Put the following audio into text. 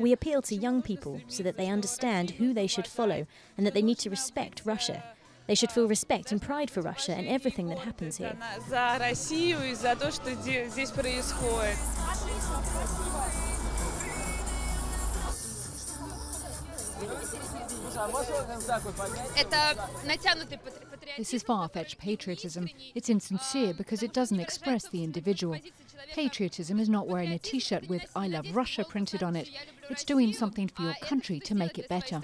We appeal to young people so that they understand who they should follow and that they need to respect Russia. They should feel respect and pride for Russia and everything that happens here. This is far fetched patriotism. It's insincere because it doesn't express the individual. Patriotism is not wearing a t shirt with I love Russia printed on it, it's doing something for your country to make it better.